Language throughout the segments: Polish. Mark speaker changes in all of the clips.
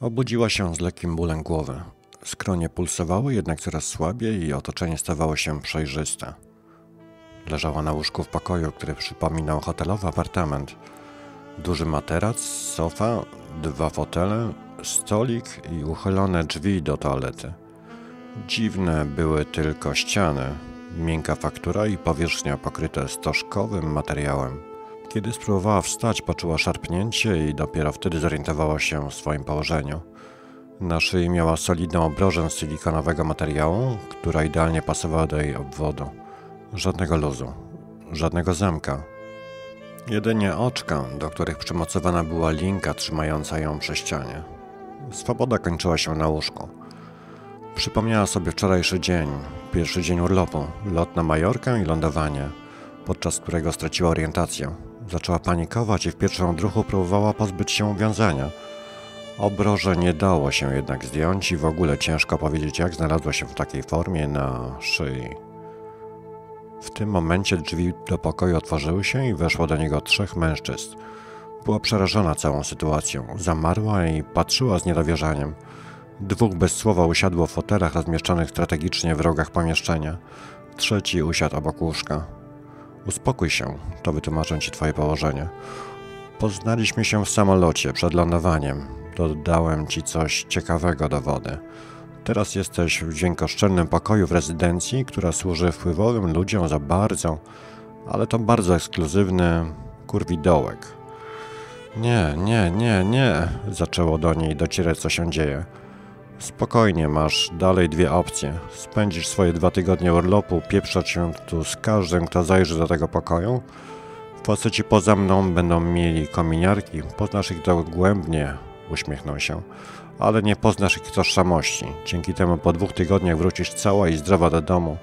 Speaker 1: Obudziła się z lekkim bólem głowy. Skronie pulsowały jednak coraz słabiej i otoczenie stawało się przejrzyste. Leżała na łóżku w pokoju, który przypominał hotelowy apartament. Duży materac, sofa, dwa fotele, stolik i uchylone drzwi do toalety. Dziwne były tylko ściany, miękka faktura i powierzchnia pokryte stożkowym materiałem. Kiedy spróbowała wstać, poczuła szarpnięcie i dopiero wtedy zorientowała się w swoim położeniu. Na szyi miała solidną obrożę z silikonowego materiału, która idealnie pasowała do jej obwodu. Żadnego luzu, żadnego zamka. Jedynie oczka, do których przymocowana była linka trzymająca ją przy ścianie. Swoboda kończyła się na łóżku. Przypomniała sobie wczorajszy dzień, pierwszy dzień urlopu, lot na Majorkę i lądowanie, podczas którego straciła orientację. Zaczęła panikować i w pierwszym odruchu próbowała pozbyć się wiązania. Obroże nie dało się jednak zdjąć i w ogóle ciężko powiedzieć, jak znalazła się w takiej formie na szyi. W tym momencie drzwi do pokoju otworzyły się i weszło do niego trzech mężczyzn. Była przerażona całą sytuacją, zamarła i patrzyła z niedowierzaniem. Dwóch bez słowa usiadło w fotelach rozmieszczonych strategicznie w rogach pomieszczenia. Trzeci usiadł obok łóżka. Uspokój się, to wytłumaczę ci twoje położenie. Poznaliśmy się w samolocie przed lądowaniem. Dodałem ci coś ciekawego do wody. Teraz jesteś w dźwiękoszczelnym pokoju w rezydencji, która służy wpływowym ludziom za bardzo, ale to bardzo ekskluzywny kurwidołek. Nie, nie, nie, nie, zaczęło do niej docierać, co się dzieje. Spokojnie, masz dalej dwie opcje. Spędzisz swoje dwa tygodnie urlopu, pieprzać się tu z każdym, kto zajrzy do tego pokoju. Faceci poza mną będą mieli kominiarki, poznasz ich dogłębnie, uśmiechnął się, ale nie poznasz ich tożsamości. Dzięki temu po dwóch tygodniach wrócisz cała i zdrowa do domu.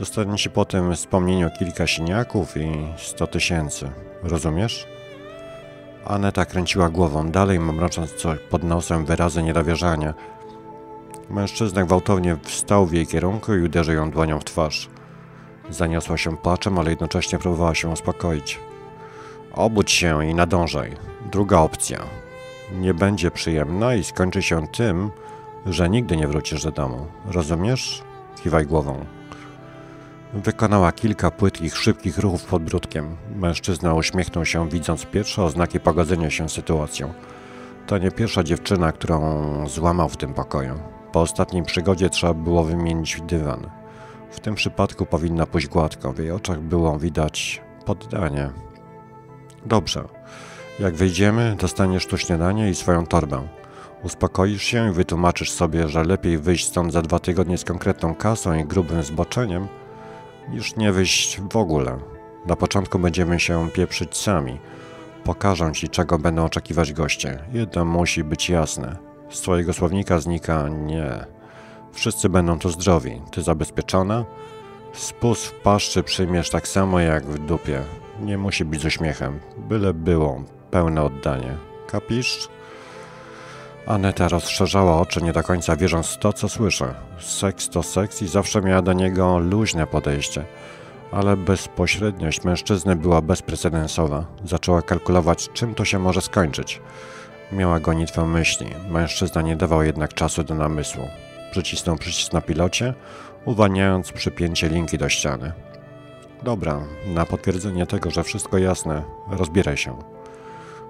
Speaker 1: Zostanie ci po tym wspomnieniu kilka siniaków i sto tysięcy. Rozumiesz? Aneta kręciła głową, dalej mamrocząc coś pod nosem wyrazy niedowierzania. Mężczyzna gwałtownie wstał w jej kierunku i uderzył ją dłonią w twarz. Zaniosła się płaczem, ale jednocześnie próbowała się uspokoić. Obudź się i nadążaj. Druga opcja. Nie będzie przyjemna i skończy się tym, że nigdy nie wrócisz do domu. Rozumiesz? Kiwaj głową. Wykonała kilka płytkich, szybkich ruchów podbródkiem. Mężczyzna uśmiechnął się, widząc pierwsze oznaki pogodzenia się z sytuacją. To nie pierwsza dziewczyna, którą złamał w tym pokoju. Po ostatniej przygodzie trzeba było wymienić dywan. W tym przypadku powinna pójść gładko. W jej oczach było widać poddanie. Dobrze. Jak wyjdziemy, dostaniesz tu śniadanie i swoją torbę. Uspokoisz się i wytłumaczysz sobie, że lepiej wyjść stąd za dwa tygodnie z konkretną kasą i grubym zboczeniem, niż nie wyjść w ogóle. Na początku będziemy się pieprzyć sami. Pokażę ci, czego będą oczekiwać goście. Jedno musi być jasne. Z twojego słownika znika nie. Wszyscy będą tu zdrowi. Ty zabezpieczona? Spust w paszczy przyjmiesz tak samo jak w dupie. Nie musi być z uśmiechem. Byle było. Pełne oddanie. Kapisz? Aneta rozszerzała oczy, nie do końca wierząc w to, co słyszę. Seks to seks i zawsze miała do niego luźne podejście. Ale bezpośredniość mężczyzny była bezprecedensowa. Zaczęła kalkulować, czym to się może skończyć. Miała gonitwę myśli. Mężczyzna nie dawał jednak czasu do namysłu. Przycisnął przycisk na pilocie, uwalniając przypięcie linki do ściany. Dobra, na potwierdzenie tego, że wszystko jasne, rozbieraj się.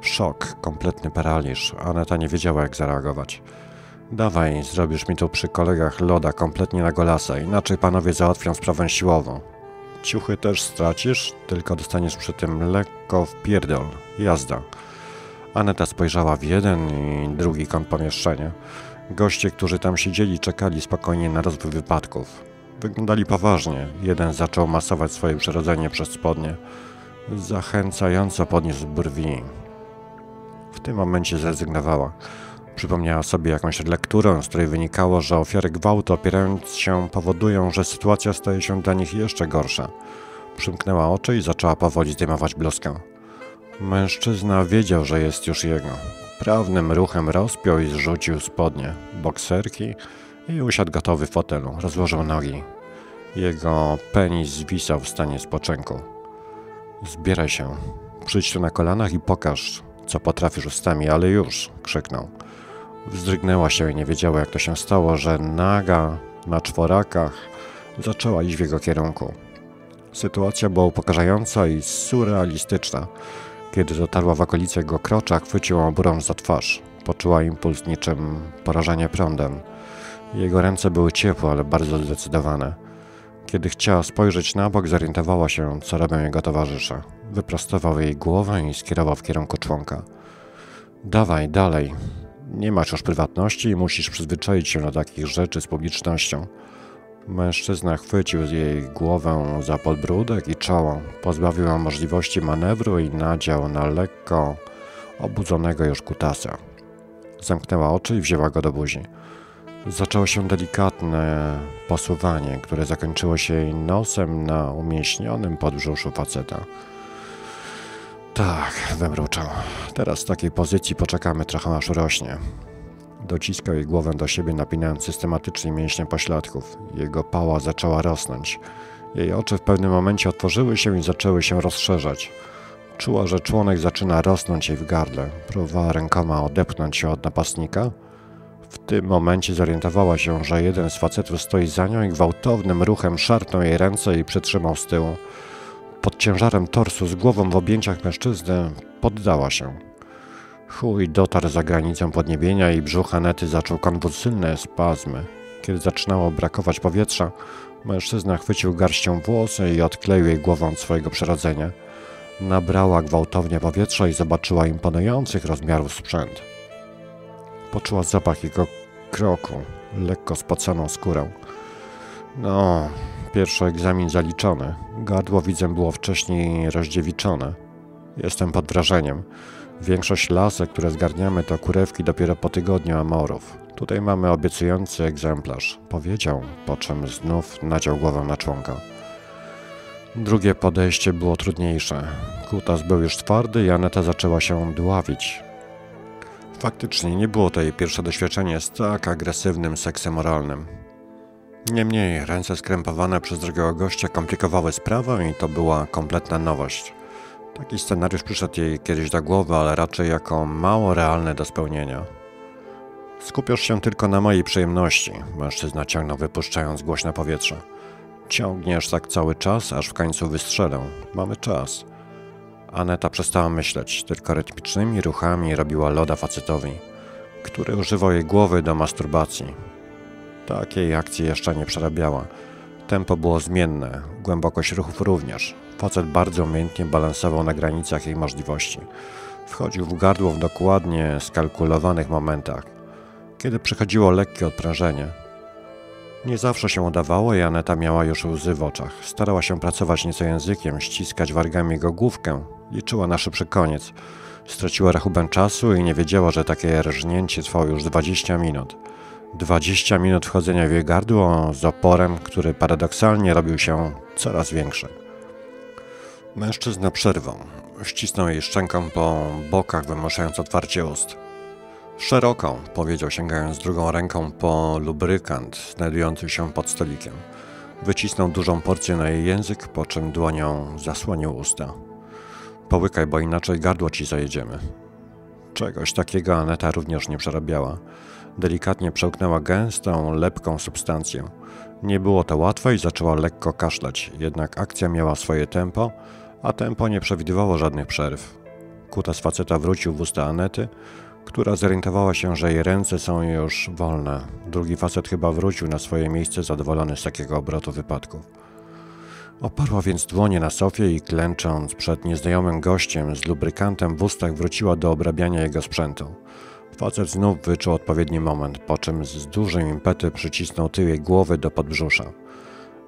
Speaker 1: Szok, kompletny paraliż. Aneta nie wiedziała, jak zareagować. Dawaj, zrobisz mi tu przy kolegach loda kompletnie na golasa, inaczej panowie załatwią sprawę siłową. Ciuchy też stracisz, tylko dostaniesz przy tym lekko w pierdol. Jazda. Aneta spojrzała w jeden i drugi kąt pomieszczenia. Goście, którzy tam siedzieli, czekali spokojnie na rozwój wypadków. Wyglądali poważnie. Jeden zaczął masować swoje przyrodzenie przez spodnie. Zachęcająco podniósł brwi. W tym momencie zrezygnowała. Przypomniała sobie jakąś lekturę, z której wynikało, że ofiary gwałtu opierając się powodują, że sytuacja staje się dla nich jeszcze gorsza. Przymknęła oczy i zaczęła powoli zdejmować bluzkę. Mężczyzna wiedział, że jest już jego. Prawnym ruchem rozpiął i zrzucił spodnie, bokserki i usiadł gotowy w fotelu. Rozłożył nogi. Jego penis zwisał w stanie spoczynku. Zbieraj się. Przyjdź tu na kolanach i pokaż, co potrafisz ustami, ale już, krzyknął. Wzdrygnęła się i nie wiedziała, jak to się stało, że naga na czworakach zaczęła iść w jego kierunku. Sytuacja była upokarzająca i surrealistyczna. Kiedy dotarła w okolice jego krocza, chwycił ją burą za twarz. Poczuła impuls niczym porażenie prądem. Jego ręce były ciepłe, ale bardzo zdecydowane. Kiedy chciała spojrzeć na bok, zorientowała się, co robią jego towarzysze. Wyprostował jej głowę i skierował w kierunku członka. Dawaj, dalej. Nie masz już prywatności i musisz przyzwyczaić się do takich rzeczy z publicznością. Mężczyzna chwycił jej głowę za podbródek i czoło, pozbawił ją możliwości manewru i nadział na lekko obudzonego już kutasa. Zamknęła oczy i wzięła go do buzi. Zaczęło się delikatne posuwanie, które zakończyło się jej nosem na umieśnionym podbrzuszu faceta. Tak, wymruczał. Teraz w takiej pozycji poczekamy trochę aż rośnie. Dociskał jej głowę do siebie, napinając systematycznie mięśnie pośladków. Jego pała zaczęła rosnąć. Jej oczy w pewnym momencie otworzyły się i zaczęły się rozszerzać. Czuła, że członek zaczyna rosnąć jej w gardle. Próbowała rękoma odepchnąć się od napastnika. W tym momencie zorientowała się, że jeden z facetów stoi za nią i gwałtownym ruchem szarpnął jej ręce i przytrzymał z tyłu. Pod ciężarem torsu z głową w objęciach mężczyzny poddała się. Chuj dotarł za granicę podniebienia i brzuch Anety zaczął konwulsywne spazmy. Kiedy zaczynało brakować powietrza, mężczyzna chwycił garścią włosy i odkleił jej głową od swojego przyrodzenia. Nabrała gwałtownie powietrza i zobaczyła imponujących rozmiarów sprzęt. Poczuła zapach jego kroku, lekko spoconą skórę. No, pierwszy egzamin zaliczony. Gardło widzę było wcześniej rozdziewiczone. Jestem pod wrażeniem. Większość lasek, które zgarniamy, to kurewki dopiero po tygodniu amorów. Tutaj mamy obiecujący egzemplarz, powiedział, po czym znów nadział głowę na członka. Drugie podejście było trudniejsze. Kutas był już twardy i Aneta zaczęła się dławić. Faktycznie nie było to jej pierwsze doświadczenie z tak agresywnym seksem oralnym. Niemniej ręce skrępowane przez drugiego gościa komplikowały sprawę i to była kompletna nowość. Taki scenariusz przyszedł jej kiedyś do głowy, ale raczej jako mało realny do spełnienia. Skupiasz się tylko na mojej przyjemności, mężczyzna ciągnął wypuszczając głośne powietrze. Ciągniesz tak cały czas, aż w końcu wystrzelę. Mamy czas. Aneta przestała myśleć, tylko rytmicznymi ruchami robiła loda facetowi, który używał jej głowy do masturbacji. Takiej akcji jeszcze nie przerabiała. Tempo było zmienne, głębokość ruchów również. Facet bardzo umiejętnie balansował na granicach jej możliwości. Wchodził w gardło w dokładnie skalkulowanych momentach, kiedy przychodziło lekkie odprężenie. Nie zawsze się udawało i Aneta miała już łzy w oczach. Starała się pracować nieco językiem, ściskać wargami jego główkę. Liczyła na szybszy koniec. Straciła rachubę czasu i nie wiedziała, że takie rżnięcie trwało już 20 minut. 20 minut wchodzenia w jej gardło z oporem, który paradoksalnie robił się coraz większy. Mężczyzna przerwał. Ścisnął jej szczęką po bokach, wymuszając otwarcie ust. Szeroką, powiedział, sięgając drugą ręką po lubrykant znajdujący się pod stolikiem. Wycisnął dużą porcję na jej język, po czym dłonią zasłonił usta. Połykaj, bo inaczej gardło ci zajedziemy. Czegoś takiego Aneta również nie przerabiała. Delikatnie przełknęła gęstą, lepką substancję. Nie było to łatwe i zaczęła lekko kaszleć, jednak akcja miała swoje tempo, a tempo nie przewidywało żadnych przerw. Kutas faceta wrócił w usta Anety, która zorientowała się, że jej ręce są już wolne. Drugi facet chyba wrócił na swoje miejsce zadowolony z takiego obrotu wypadków. Oparła więc dłonie na sofie i klęcząc przed nieznajomym gościem z lubrykantem w ustach wróciła do obrabiania jego sprzętu. Facet znów wyczuł odpowiedni moment, po czym z dużym impetem przycisnął tył jej głowy do podbrzusza.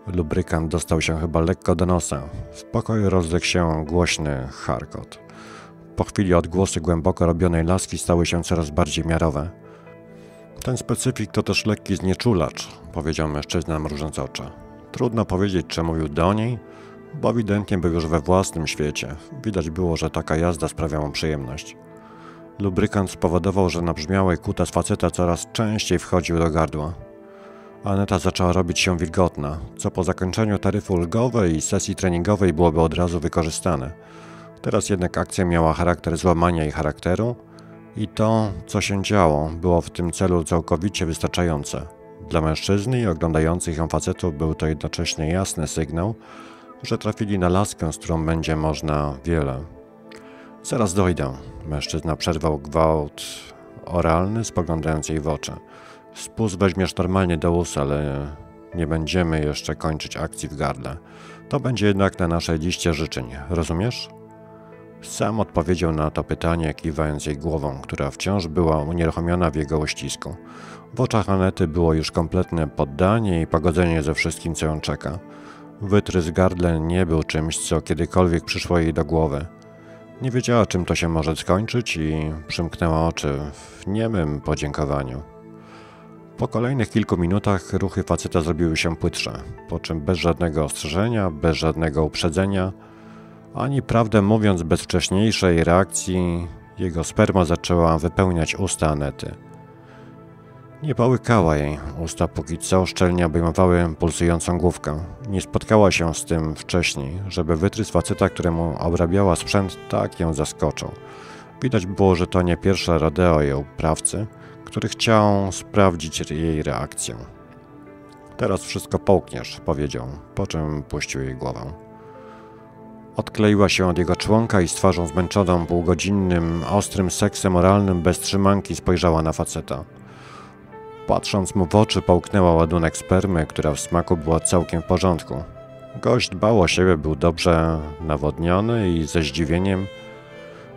Speaker 1: Lubrykant dostał się chyba lekko do nosa. W pokoju rozległ się głośny charkot. Po chwili odgłosy głęboko robionej laski stały się coraz bardziej miarowe. Ten specyfik to też lekki znieczulacz, powiedział mężczyzna mrużąc oczy. Trudno powiedzieć, czy mówił do niej, bo ewidentnie był już we własnym świecie. Widać było, że taka jazda sprawia mu przyjemność. Lubrykant spowodował, że nabrzmiały kuta z faceta coraz częściej wchodził do gardła. Aneta zaczęła robić się wilgotna, co po zakończeniu taryfy ulgowej i sesji treningowej byłoby od razu wykorzystane. Teraz jednak akcja miała charakter złamania jej charakteru I to, co się działo, było w tym celu całkowicie wystarczające. Dla mężczyzny i oglądających ją facetów był to jednocześnie jasny sygnał, że trafili na laskę, z którą będzie można wiele. Zaraz dojdę. Mężczyzna przerwał gwałt oralny, spoglądając jej w oczy. Spust weźmiesz normalnie do ust, ale nie będziemy jeszcze kończyć akcji w gardle. To będzie jednak na naszej liście życzeń, rozumiesz? Sam odpowiedział na to pytanie, kiwając jej głową, która wciąż była unieruchomiona w jego uścisku. W oczach Anety było już kompletne poddanie i pogodzenie ze wszystkim, co ją czeka. Wytrysk gardle nie był czymś, co kiedykolwiek przyszło jej do głowy. Nie wiedziała, czym to się może skończyć i przymknęła oczy w niemym podziękowaniu. Po kolejnych kilku minutach ruchy faceta zrobiły się płytsze, po czym bez żadnego ostrzeżenia, bez żadnego uprzedzenia, ani prawdę mówiąc bez wcześniejszej reakcji, jego sperma zaczęła wypełniać usta Anety. Nie połykała jej, usta póki co szczelnie obejmowały pulsującą główkę. Nie spotkała się z tym wcześniej, żeby wytrys faceta, któremu obrabiała sprzęt, tak ją zaskoczył. Widać było, że to nie pierwsze rodeo jej uprawcy, który chciał sprawdzić jej reakcję. Teraz wszystko połkniesz, powiedział, po czym puścił jej głowę. Odkleiła się od jego członka i z twarzą zmęczoną półgodzinnym, ostrym seksem oralnym bez trzymanki spojrzała na faceta. Patrząc mu w oczy, połknęła ładunek spermy, która w smaku była całkiem w porządku. Gość dbał o siebie, był dobrze nawodniony i ze zdziwieniem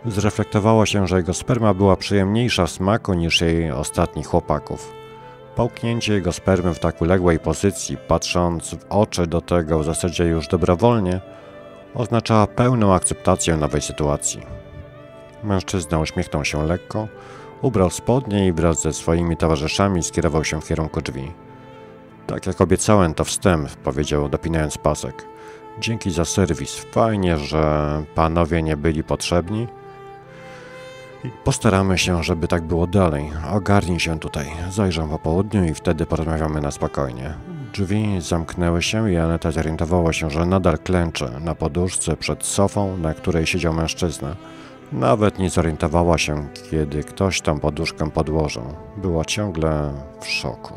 Speaker 1: zreflektowała się, że jego sperma była przyjemniejsza w smaku niż jej ostatnich chłopaków. Połknięcie jego spermy w tak uległej pozycji, patrząc w oczy do tego w zasadzie już dobrowolnie, oznaczała pełną akceptację nowej sytuacji. Mężczyzna uśmiechnął się lekko, ubrał spodnie i wraz ze swoimi towarzyszami skierował się w kierunku drzwi. Tak jak obiecałem, to wstęp, powiedział dopinając pasek. Dzięki za serwis. Fajnie, że panowie nie byli potrzebni. Postaramy się, żeby tak było dalej. Ogarnij się tutaj. Zajrzę po południu i wtedy porozmawiamy na spokojnie. Drzwi zamknęły się i Aneta zorientowała się, że nadal klęczy na poduszce przed sofą, na której siedział mężczyzna. Nawet nie zorientowała się, kiedy ktoś tam poduszkę podłożył. Była ciągle w szoku.